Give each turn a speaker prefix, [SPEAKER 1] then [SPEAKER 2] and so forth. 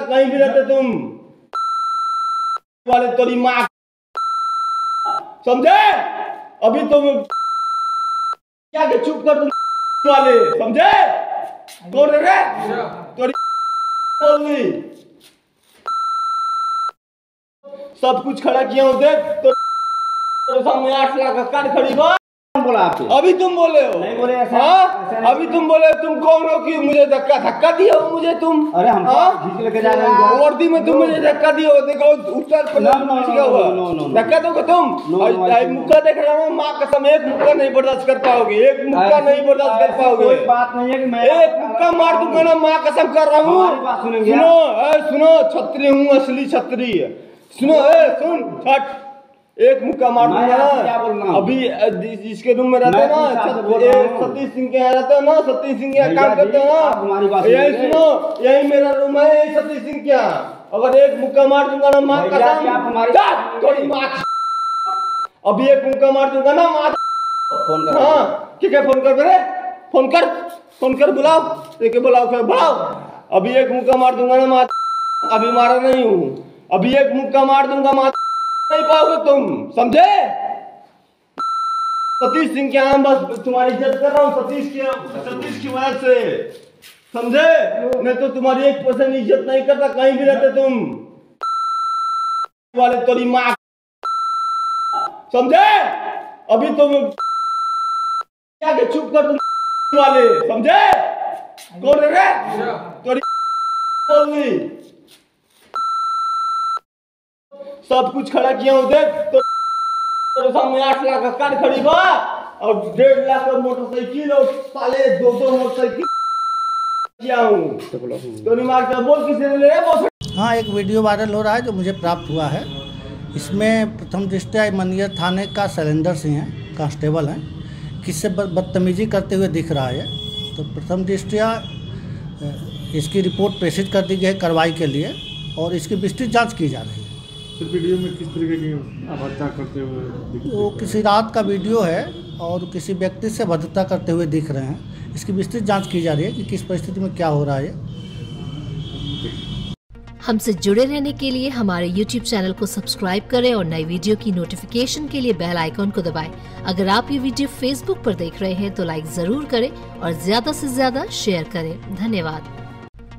[SPEAKER 1] कहीं भी रहते तुम। वाले तेरी माँ समझे? अभी तुम क्या के चुप कर तुम वाले? समझे? कौन रे। तेरी बोलनी। सब कुछ खड़ा किया हूँ देख तो सामने आठ लाख का कार्ड खड़ी हो
[SPEAKER 2] बोला आपसे
[SPEAKER 1] अभी तुम बोले हो।
[SPEAKER 2] नहीं बोले ऐसा-
[SPEAKER 1] हाँ?
[SPEAKER 2] ऐसा नहीं
[SPEAKER 1] अभी तुम बोले तुम कौन हो कि मुझे धक्का धक्का दिया हो मुझे तुम?
[SPEAKER 2] अरे हम
[SPEAKER 1] हाँ?
[SPEAKER 2] लेके जा रहे हैं
[SPEAKER 1] वर्दी में तुम मुझे धक्का दिए हो देखो उत्तर. धक्का दोगे तुम। मुक्का देख रहा हूँ माँ कसम एक मुक्का नहीं बर्दाश्त कर पाओगे एक मुक्का नहीं बर्दाश्त कर पाओगे।
[SPEAKER 2] कोई बात नहीं है कि मैं
[SPEAKER 1] एक मुक्का मार दूँगा ना माँ कसम कर रहा हूँ। सुनो सुनो छत्री हूँ असली छत्री। सुनो सुन छठ एक मुक्का मार दूँगा? अभी जिसके रूम में रहते हैं ना
[SPEAKER 2] हूँ?
[SPEAKER 1] सतीश सिंह के यहाँ रहते हैं ना सतीश सिंह के यहाँ काम करते हैं ना। यही सुनो यही मेरा रूम है यही सतीश सिंह के यहाँ। अगर एक मुक्का मार दूँगा ना माँ
[SPEAKER 2] भैया
[SPEAKER 1] कसम
[SPEAKER 2] जी, आप हमारी
[SPEAKER 1] जा,
[SPEAKER 2] बात सुनिए।
[SPEAKER 1] थोड़ी माँ अभी एक मुक्का मार दूँगा ना माँ
[SPEAKER 2] फ़ोन कर।
[SPEAKER 1] हाँ ठीक है फ़ोन कर मेरे। फ़ोन कर फ़ोन कर बुलाओ। देखे बुलाओ फिर बुलाओ। अभी एक मुक्का मार दूँगा ना माँ अभी मारा नहीं हूँ। अभी एक मुक्का मार दूँगा माँ नहीं पाओगे तुम समझे सतीश सिंह के नाम बस तुम्हारी इज़्ज़त कर रहा हूँ सतीश के सतीश की वजह से समझे नहीं तो तुम्हारी एक परसेंट इज़्ज़त नहीं करता कहीं भी रहते तुम वाले तेरी माँ समझे अभी तुम क्या के चुप कर तुम वाले समझे कौन रे तेरी बोलनी सब कुछ खड़ा किया हूँ, देख तो सामने आठ लाख का कार खड़ी बा और डेढ़ लाख का मोटरसाइकिल और साले दो दो मोटरसाइकिल किया हूँ। तो दिमाग का बोल किसी ने ले है,
[SPEAKER 3] एक वीडियो वायरल हो रहा है जो मुझे प्राप्त हुआ है। इसमें प्रथम दृष्टया मनियर थाने का शैलेंद्र सिंह है, कांस्टेबल हैं। किससे बदतमीजी करते हुए दिख रहा है तो प्रथम दृष्टया इसकी रिपोर्ट प्रेषित कर दी गई है कार्रवाई के लिए और इसकी विस्तृत जाँच की जा रही है।
[SPEAKER 4] सर वीडियो में किस तरीके की अभद्रता करते हुए
[SPEAKER 3] वो किसी रात का वीडियो है और किसी व्यक्ति से भद्रता करते हुए दिख रहे हैं। इसकी विस्तृत जाँच की जा रही है कि किस परिस्थिति में क्या हो रहा है।
[SPEAKER 5] हमसे जुड़े रहने के लिए हमारे YouTube चैनल को सब्सक्राइब करें और नई वीडियो की नोटिफिकेशन के लिए बेल आइकॉन को दबाएँ। अगर आप ये वीडियो Facebook पर देख रहे हैं तो लाइक ज़रूर करें और ज़्यादा से ज़्यादा शेयर करें। धन्यवाद।